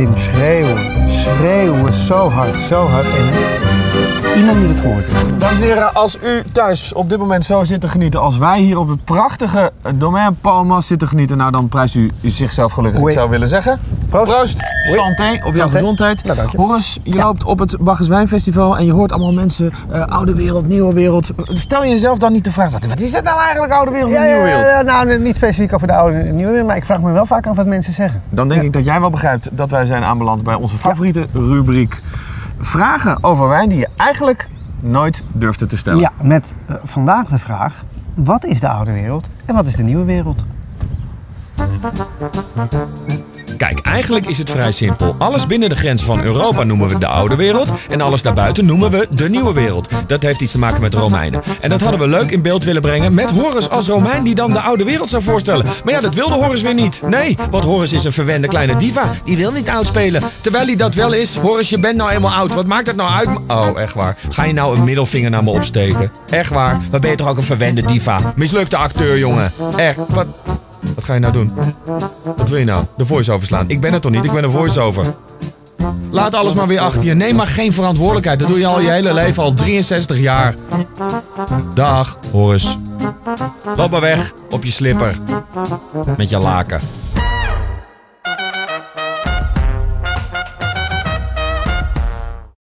Pim schreeuwen. Schreeuwen zo hard, zo hard. En iemand moet het gehoord hebben. Dames en heren, als u thuis op dit moment zo zit te genieten als wij hier op het prachtige domein Palmas zitten genieten, nou dan prijst u zichzelf gelukkig. Oei. Ik zou willen zeggen. Proost. Santé, op jouw gezondheid. Nou, dank je. Loopt op het Baggers Wijnfestival en je hoort allemaal mensen, eh, oude wereld, nieuwe wereld. Stel jezelf dan niet de vraag, wat, wat is dat nou eigenlijk, oude wereld en nieuwe wereld? ja, nou, niet specifiek over de oude en nieuwe wereld, maar ik vraag me wel vaak af wat mensen zeggen. Dan denk ik dat jij wel begrijpt dat wij zijn aanbeland bij onze favoriete rubriek. Vragen over wijn die je eigenlijk nooit durfde te stellen. Ja, met eh, vandaag de vraag, wat is de oude wereld en wat is de nieuwe wereld? Kijk, eigenlijk is het vrij simpel. Alles binnen de grens van Europa noemen we de oude wereld. En alles daarbuiten noemen we de nieuwe wereld. Dat heeft iets te maken met Romeinen. En dat hadden we leuk in beeld willen brengen met Horus als Romein die dan de oude wereld zou voorstellen. Maar ja, dat wilde Horus weer niet. Nee, want Horus is een verwende kleine diva. Die wil niet oud spelen. Terwijl hij dat wel is. Horus, je bent nou eenmaal oud. Wat maakt het nou uit? Oh, echt waar. Ga je nou een middelvinger naar me opsteken? Echt waar. Maar ben je toch ook een verwende diva? Mislukte acteur, jongen. Echt. Wat... Wat ga je nou doen? Wat wil je nou? De voice-over slaan. Ik ben het toch niet? Ik ben een voice-over. Laat alles maar weer achter je. Neem maar geen verantwoordelijkheid. Dat doe je al je hele leven, al 63 jaar. Dag, Horus. Loop maar weg op je slipper. Met je laken.